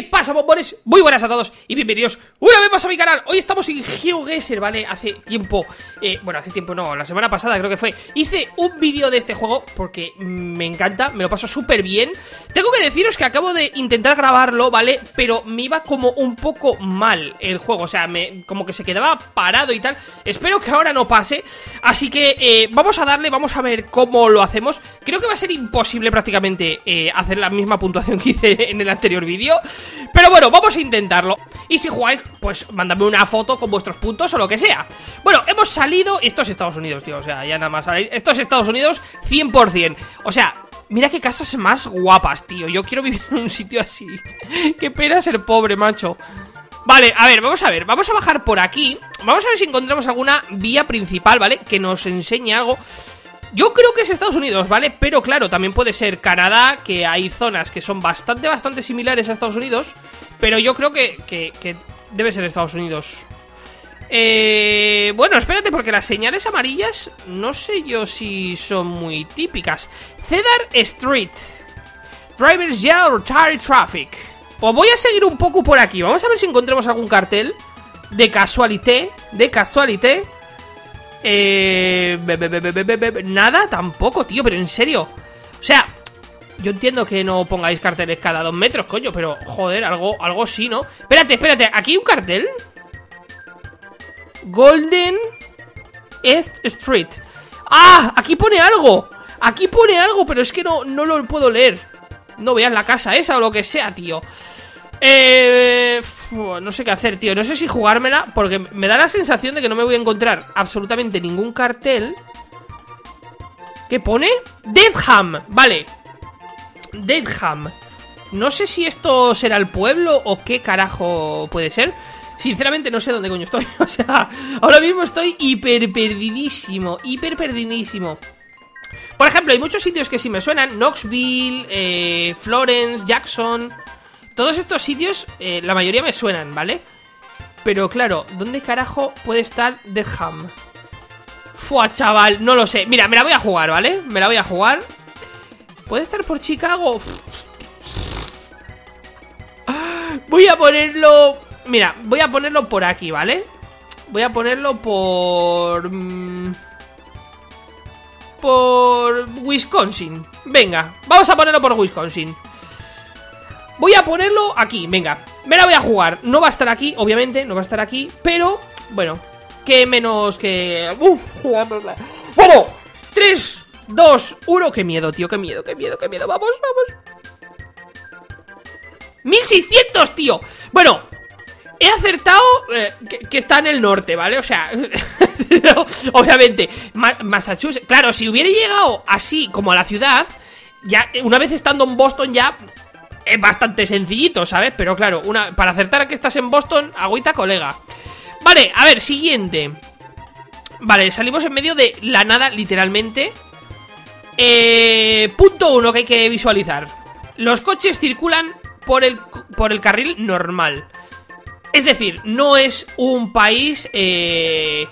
¿Qué pasa, bombones? Muy buenas a todos y bienvenidos una vez más a mi canal. Hoy estamos en GeoGuessr, ¿vale? Hace tiempo, eh, bueno, hace tiempo no, la semana pasada creo que fue. Hice un vídeo de este juego porque me encanta, me lo paso súper bien. Tengo que deciros que acabo de intentar grabarlo, ¿vale? Pero me iba como un poco mal el juego, o sea, me, como que se quedaba parado y tal. Espero que ahora no pase. Así que eh, vamos a darle, vamos a ver cómo lo hacemos. Creo que va a ser imposible prácticamente eh, hacer la misma puntuación que hice en el anterior vídeo pero bueno, vamos a intentarlo. Y si jugáis, pues mándame una foto con vuestros puntos o lo que sea. Bueno, hemos salido... Esto es Estados Unidos, tío, o sea, ya nada más salir. Esto es Estados Unidos 100% O sea, Mira qué casas más guapas, tío. Yo quiero vivir en un sitio así. Qué pena ser pobre, macho. Vale, a ver, vamos a ver. Vamos a bajar por aquí. Vamos a ver si encontramos alguna vía principal, ¿vale? Que nos enseñe algo yo creo que es Estados Unidos, ¿vale? Pero claro, también puede ser Canadá, que hay zonas que son bastante, bastante similares a Estados Unidos. Pero yo creo que, que, debe ser Estados Unidos. Eh, bueno, espérate, porque las señales amarillas no sé yo si son muy típicas. Cedar Street. Drivers Yell Retired Traffic. Pues voy a seguir un poco por aquí. Vamos a ver si encontramos algún cartel. De casualité. De casualité. Eh, nada, tampoco, tío, pero en serio. O sea, yo entiendo que no pongáis carteles cada dos metros, coño, pero joder, algo, algo sí, ¿no? Espérate, espérate, ¿aquí hay un cartel? Golden East Street. ¡Ah! Aquí pone algo. Aquí pone algo, pero es que no, no lo puedo leer. No veas la casa esa o lo que sea, tío. Eh, no sé qué hacer, tío. No sé si jugármela porque me da la sensación de que no me voy a encontrar absolutamente ningún cartel. ¿Qué pone? Deadham, vale. Deadham. No sé si esto será el pueblo o qué carajo puede ser. Sinceramente no sé dónde coño estoy. O sea, ahora mismo estoy hiper perdidísimo. Hiper perdidísimo. Por ejemplo, hay muchos sitios que sí me suenan. Knoxville, eh, Florence, Jackson... Todos estos sitios, eh, la mayoría me suenan, ¿vale? Pero claro, ¿dónde carajo puede estar The Ham? Fua, chaval, no lo sé Mira, me la voy a jugar, ¿vale? Me la voy a jugar ¿Puede estar por Chicago? Voy a ponerlo... Mira, voy a ponerlo por aquí, ¿vale? Voy a ponerlo por... Mm, por Wisconsin Venga, vamos a ponerlo por Wisconsin Voy a ponerlo aquí, venga. Me la voy a jugar, no va a estar aquí, obviamente No va a estar aquí, pero, bueno Que menos que... Uf, bueno, 3, 2, 1 Qué miedo, tío, qué miedo, qué miedo, qué miedo. Vamos, vamos. 1600, tío. Bueno, He acertado eh, que, está en el norte, ¿vale? O sea, obviamente, Massachusetts... Claro, si hubiera llegado así como a la ciudad, ya una vez estando en Boston ya es bastante sencillito, ¿sabes? Pero claro, una, para acertar a que estás en Boston, agüita colega. Vale, a ver, siguiente. Vale, salimos en medio de la nada, literalmente. Eh, punto uno que hay que visualizar. Los coches circulan por el, por el carril normal. Es decir, no es un país eh,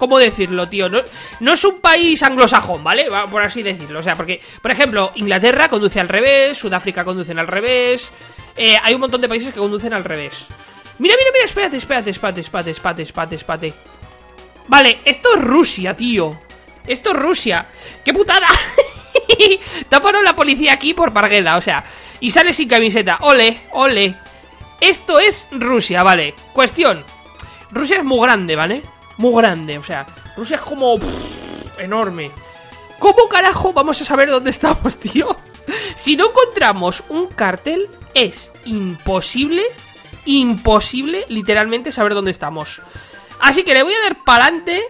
¿Cómo decirlo, tío? No, es un país anglosajón, ¿vale? Por así decirlo. O sea, porque, por ejemplo, Inglaterra conduce al revés, Sudáfrica conduce al revés. Eh, hay un montón de países que conducen al revés. Mira, mira, mira, espérate, espérate, espérate, espérate, espérate, espérate, espérate. Vale, esto es Rusia, tío. Esto es Rusia. ¡Qué putada! Parado la policía aquí por parguela, o sea. Y sale sin camiseta. Ole, ole. Esto es Rusia, vale. Cuestión. Rusia es muy grande, ¿vale? Muy grande. O sea, Rusia es como... enorme. ¿Cómo carajo vamos a saber dónde estamos, tío? Si no encontramos un cartel, es imposible, imposible, literalmente, saber dónde estamos. Así que le voy a dar para adelante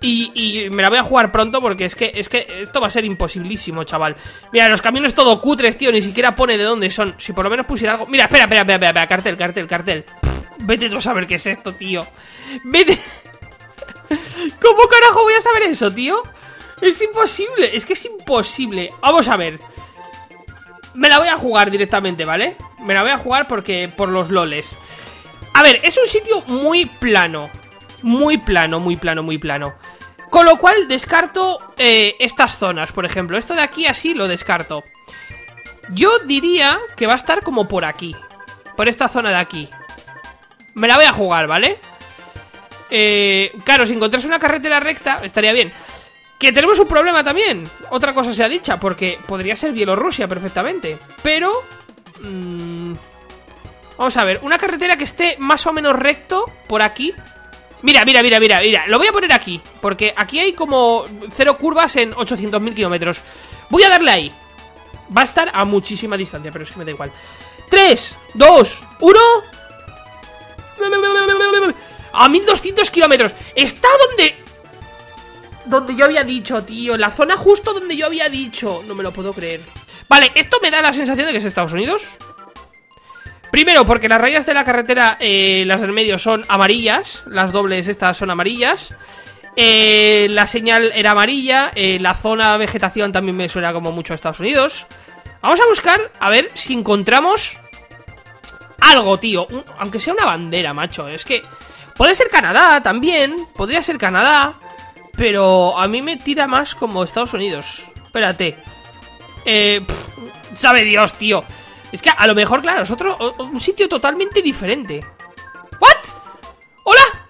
y, me la voy a jugar pronto porque es que, es que esto va a ser imposibilísimo, chaval. Mira, los caminos todo cutres, tío, ni siquiera pone de dónde son. Si por lo menos pusiera algo... Mira, espera, espera, espera, espera, cartel, cartel, cartel. vete tú a saber qué es esto, tío. Vete... ¿Cómo carajo voy a saber eso, tío? Es imposible, es que es imposible Vamos a ver Me la voy a jugar directamente, ¿vale? Me la voy a jugar porque por los loles A ver, es un sitio muy plano Muy plano, muy plano, muy plano Con lo cual descarto eh, estas zonas, por ejemplo Esto de aquí así lo descarto Yo diría que va a estar como por aquí. Por esta zona de aquí. Me la voy a jugar, ¿vale? Eh, claro, si encontrase una carretera recta, estaría bien. Que tenemos un problema también. Otra cosa se ha dicha, porque podría ser Bielorrusia perfectamente. Pero... Mmm, vamos a ver, una carretera que esté más o menos recto por aquí. Mira, mira, mira, mira, mira. Lo voy a poner aquí, porque aquí hay como cero curvas en 800.000 kilómetros. Voy a darle ahí. Va a estar a muchísima distancia, pero es que me da igual. 3, 2, 1... A 1200 kilómetros. Está donde... Donde yo había dicho, tío. La zona justo donde yo había dicho. No me lo puedo creer. Vale, esto me da la sensación de que es Estados Unidos. Primero, porque las rayas de la carretera, eh, las del medio, son amarillas. Las dobles estas son amarillas. Eh, la señal era amarilla. Eh, la zona vegetación también me suena como mucho a Estados Unidos. Vamos a buscar, a ver si encontramos algo, tío. aunque sea una bandera, macho. Es que puede ser Canadá también. Podría ser Canadá. Pero a mí me tira más como Estados Unidos. Espérate. Eh, sabe Dios, tío. Es que a lo mejor, claro, es otro un sitio totalmente diferente. ¿What? ¡Hola!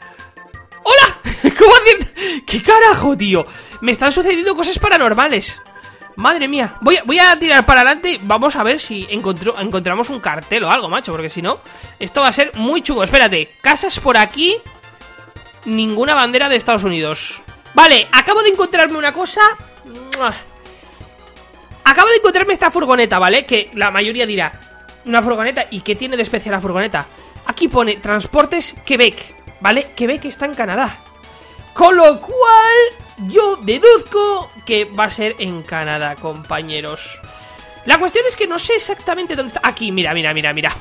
¡Hola! ¿Cómo hacer? ¿Qué carajo, tío? Me están sucediendo cosas paranormales. Madre mía, voy a, tirar para adelante Vamos a ver si encontramos un cartel o algo, macho Porque si no, esto va a ser muy chungo Espérate, casas por aquí Ninguna bandera de Estados Unidos Vale, acabo de encontrarme una cosa Acabo de encontrarme esta furgoneta, ¿vale? Que la mayoría dirá Una furgoneta, ¿y qué tiene de especial la furgoneta? Aquí pone Transportes Quebec, ¿vale? Quebec está en Canadá Con lo cual yo deduzco que va a ser en Canadá, compañeros. La cuestión es que no sé exactamente dónde está. Aquí, mira, mira, mira, mira.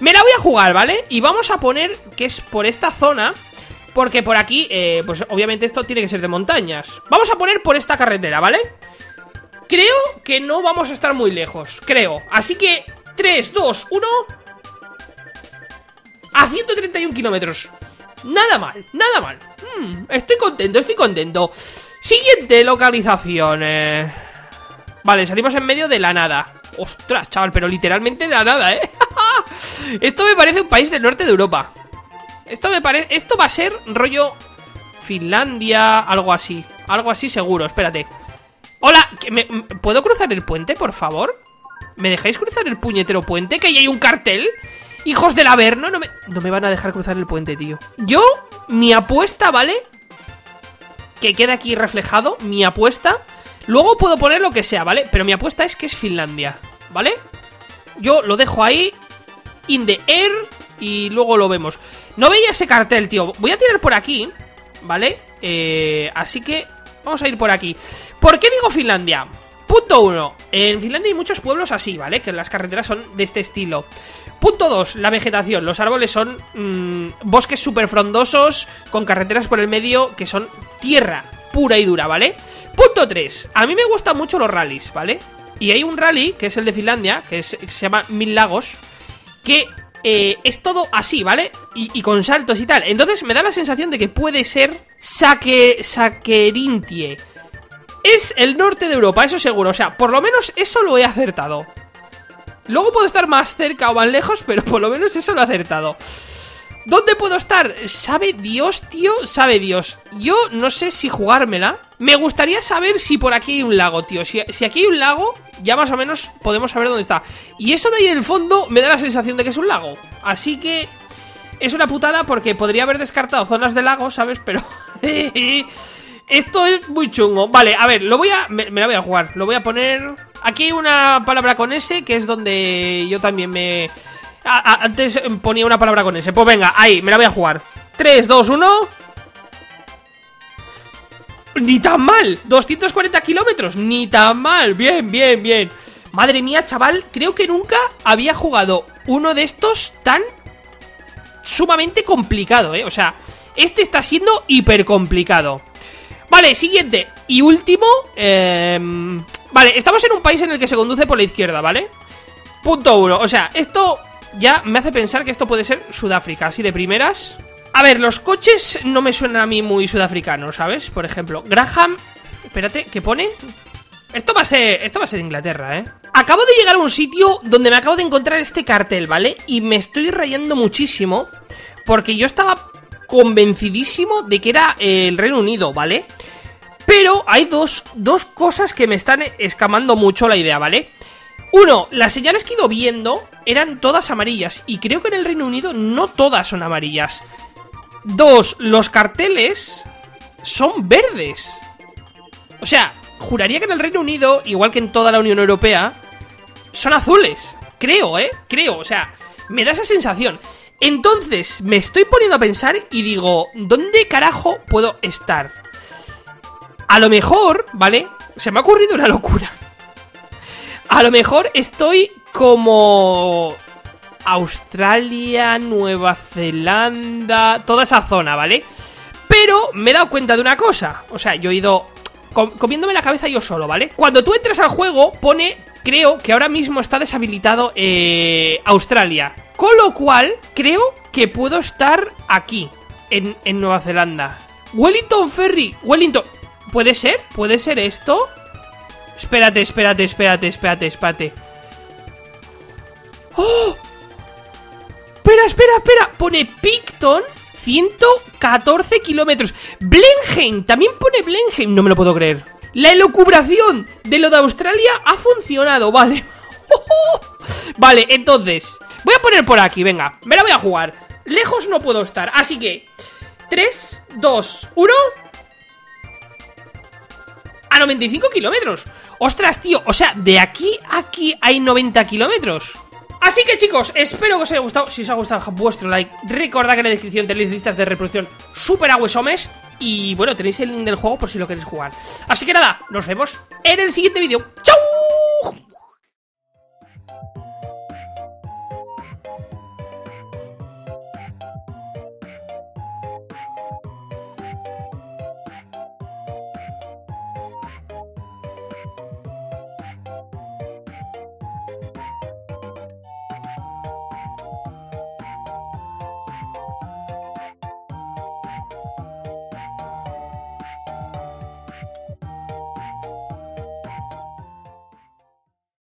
Me la voy a jugar, ¿vale? Y vamos a poner que es por esta zona. Porque por aquí, eh, pues obviamente esto tiene que ser de montañas. Vamos a poner por esta carretera, ¿vale? Creo que no vamos a estar muy lejos. Creo. Así que 3, 2, 1. A 131 kilómetros. Nada mal, nada mal. Hmm, estoy contento, estoy contento. Siguiente localización. Vale, salimos en medio de la nada. Ostras, chaval, pero literalmente de la nada, ¿eh? Esto me parece un país del norte de Europa. Esto me parece... Esto va a ser rollo Finlandia, algo así. Algo así seguro, espérate. Hola, ¿puedo cruzar el puente, por favor? ¿Me dejáis cruzar el puñetero puente? ¿Que ahí hay un cartel? Hijos del Averno, no me, no me van a dejar cruzar el puente, tío Yo, mi apuesta, ¿vale? Que queda aquí reflejado, mi apuesta Luego puedo poner lo que sea, ¿vale? Pero mi apuesta es que es Finlandia, ¿vale? Yo lo dejo ahí In the air Y luego lo vemos No veía ese cartel, tío Voy a tirar por aquí, ¿vale? Eh, así que vamos a ir por aquí ¿Por qué digo Finlandia? Punto 1. En Finlandia hay muchos pueblos así, ¿vale? Que las carreteras son de este estilo. Punto 2. La vegetación. Los árboles son mmm, bosques súper frondosos con carreteras por el medio que son tierra pura y dura, ¿vale? Punto 3. A mí me gustan mucho los rallies, ¿vale? Y hay un rally, que es el de Finlandia, que, se llama Mil Lagos, que eh, es todo así, ¿vale? Y, y, con saltos y tal. Entonces me da la sensación de que puede ser Saque, Sakerintie. Es el norte de Europa, eso seguro. O sea, por lo menos eso lo he acertado. Luego puedo estar más cerca o más lejos, pero por lo menos eso lo he acertado. ¿Dónde puedo estar? ¿Sabe Dios, tío? Sabe Dios. Yo no sé si jugármela. Me gustaría saber si por aquí hay un lago, tío. Si, si, aquí hay un lago, ya más o menos podemos saber dónde está. Y eso de ahí en el fondo me da la sensación de que es un lago. Así que es una putada porque podría haber descartado zonas de lago, ¿sabes? Pero... Esto es muy chungo. Vale, a ver, lo voy a... Me, la voy a jugar. Lo voy a poner... Aquí hay una palabra con S, que es donde yo también me... antes ponía una palabra con S. Pues venga, ahí, me la voy a jugar. 3, 2, 1... Ni tan mal 240 kilómetros, ni tan mal Bien, bien, bien Madre mía, chaval, creo que nunca había jugado Uno de estos tan Sumamente complicado, eh O sea, este está siendo hiper complicado Vale, siguiente y último eh, Vale, estamos en un país en el que se conduce por la izquierda, ¿vale? Punto uno, o sea, esto ya me hace pensar que esto puede ser Sudáfrica Así de primeras A ver, los coches no me suenan a mí muy sudafricanos, ¿sabes? Por ejemplo, Graham Espérate, ¿qué pone? Esto va a ser. Esto va a ser Inglaterra, ¿eh? Acabo de llegar a un sitio donde me acabo de encontrar este cartel, ¿vale? Y me estoy rayando muchísimo. Porque yo estaba convencidísimo de que era el Reino Unido, ¿vale? Pero hay dos, dos cosas que me están escamando mucho la idea, ¿vale? Uno, las señales que he ido viendo eran todas amarillas. Y creo que en el Reino Unido no todas son amarillas. Dos, los carteles son verdes. O sea, juraría que en el Reino Unido, igual que en toda la Unión Europea, son azules. Creo, ¿eh? Creo, o sea, me da esa sensación. Entonces, me estoy poniendo a pensar y digo, ¿dónde carajo puedo estar? A lo mejor, ¿vale? Se me ha ocurrido una locura. A lo mejor estoy como Australia, Nueva Zelanda, toda esa zona, ¿vale? Pero me he dado cuenta de una cosa. O sea, yo he ido comiéndome la cabeza yo solo, ¿vale? Cuando tú entras al juego, pone, creo que ahora mismo está deshabilitado eh, Australia. Con lo cual, creo que puedo estar aquí, en, en Nueva Zelanda. Wellington Ferry, Wellington... ¿Puede ser? ¿Puede ser esto? Espérate, espérate, espérate, espérate, espérate. ¡Oh! Espera, espera, espera. Pone Picton 114 kilómetros. Blenheim, también pone Blenheim, no me lo puedo creer. La elucubración de lo de Australia ha funcionado, vale. vale, entonces, voy a poner por aquí, venga, me la voy a jugar. Lejos no puedo estar, así que 3, 2, 1 A 95 kilómetros. Ostras, tío, o sea, de aquí a aquí hay 90 kilómetros. Así que chicos, espero que os haya gustado. Si os ha gustado, vuestro like. Recordad que en la descripción tenéis listas de reproducción Super aguesomes Y bueno, tenéis el link del juego por si lo queréis jugar. Así que nada, nos vemos en el siguiente vídeo. ¡Chao!